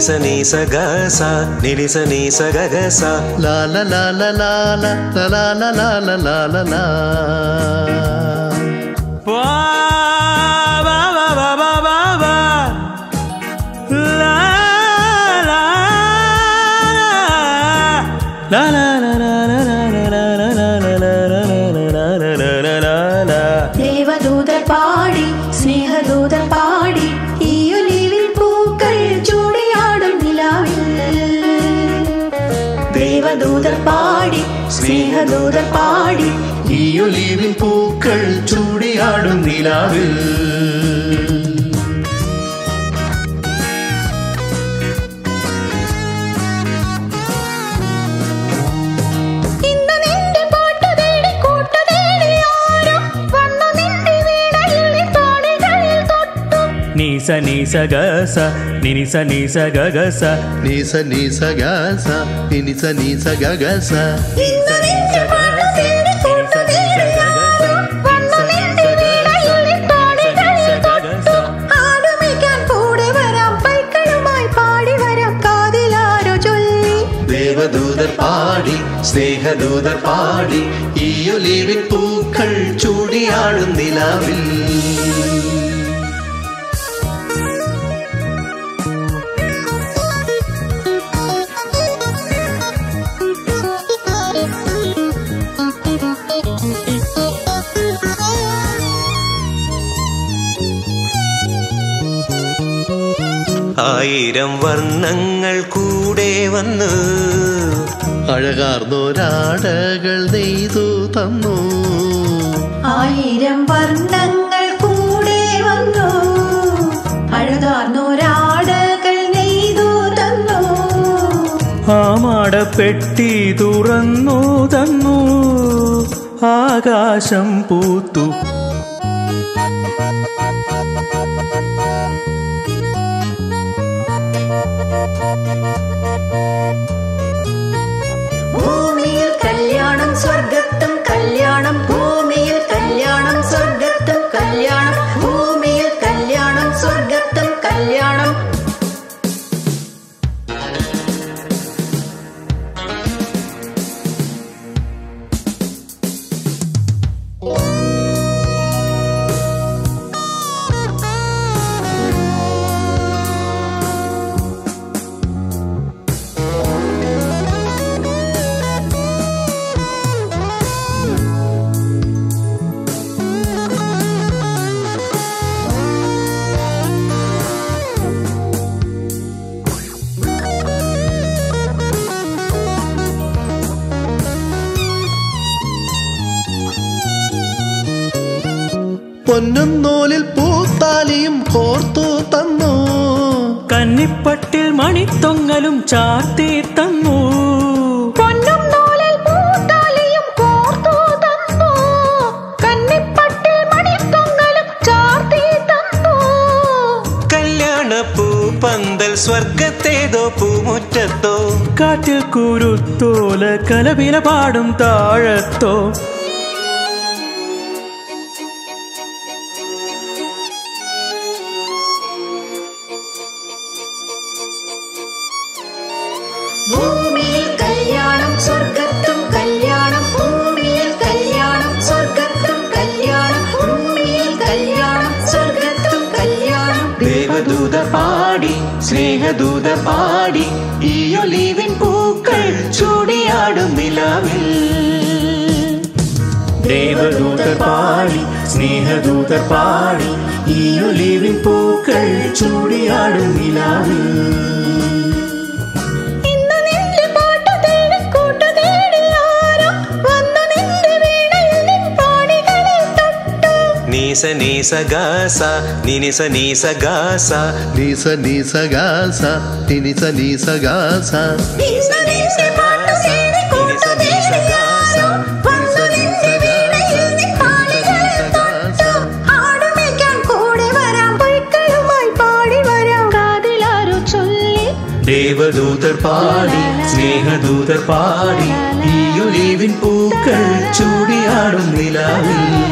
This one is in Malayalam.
నిస నిస గస నిలిస నిస గగస లాల లాల లాల లాల లాల లాల లా La la la la ദേവദൂതർ പാടി സ്നേഹദൂതർ പാടി. ഈ പൂക്കൾ ചൂടിയാടും നിലാവിൽ. నీస గస నినిస నీస గగస నీస నీస గస నినిస నీస గగస ദേവദൂതർ പാടി സ്നേഹദൂതർ പാടി ഈയൊലിവിൻ പൂക്കൾ ചൂടിയാടും നിലാവിൽ. ആയിരം വർണങ്ങൾ കൂടെ വന്ന് അഴകാർന്നൊരാടകൾ നെയ്തു തന്നു. ആയിരം വർണങ്ങൾ കൂടെ വന്നു. അഴുതാർന്നൊരാടകൾ നെയ്തു തന്നു. ആമാടപ്പെട്ടി തുറന്നു തന്നു. ആകാശം പൂത്തു പൊന്നും നൂലിൽ പൂത്താലിയും കോർത്തു തന്നു. കന്നിപ്പട്ടിൽ മണിത്തൊങ്ങലും ചാർത്തി തന്നു. പൊന്നും നൂലിൽ പൂത്താലിയും കോർത്തു തന്നു. കന്നിപ്പട്ടിൽ മണിത്തൊങ്ങലും ചാർത്തി തന്നു. കല്യാണപ്പൂ പന്തൽ സ്വർഗത്തേതോ പൂമുറ്റത്തോ. കാറ്റിൽ കുരുത്തോല കലപില പാടും താഴത്തോ. സ്നേഹദൂത പാടി ഈ ഒലീവിൻ പൂക്കൾ ചൂടിയാടും നിലാവിൽ. ദേവദൂതർ പാടി സ്നേഹദൂതർ പാടി ഈ ഒലീവിൻ പൂക്കൾ ചൂടിയാടും നിലാവിൽ. నిస నీస గాస నినిస నీస గాస నీస నీస గాస నినిస నీస గాస నీస నీస పాట సేరి కోట దేరి యారో పండు నింది വീണയിൽ പാടി കളത്തോ ആടുമേക്കാൻ കൂടെ വരാം. പൊയ്ക്കളുമായി പാടി വരാം. കാതിലാരോ ചൊല്ലി. ദേവദൂതർ പാടി സ്നേഹദൂതർ പാടി ഈ ഒലീവിൻ പൂക്കൾ ചൂടിയാടും നിലാവിൽ.